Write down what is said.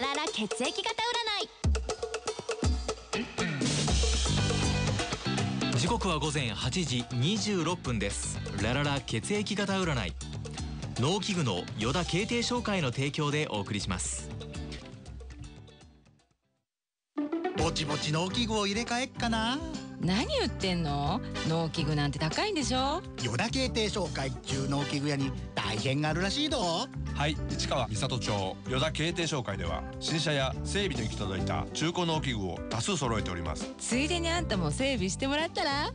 ラララ血液型占い。時刻は午前8時26分です。ラララ血液型占い。農機具の依田慶定商会の提供でお送りします。ぼちぼち農機具を入れ替えっかな。何言ってんの？農機具なんて高いんでしょ？依田慶定商会中農機具屋に大変あるらしいど。はい市川三郷町。依田慶定商会では新車や整備に行き届いた中古農機具を多数揃えております。ついでにあんたも整備してもらったら？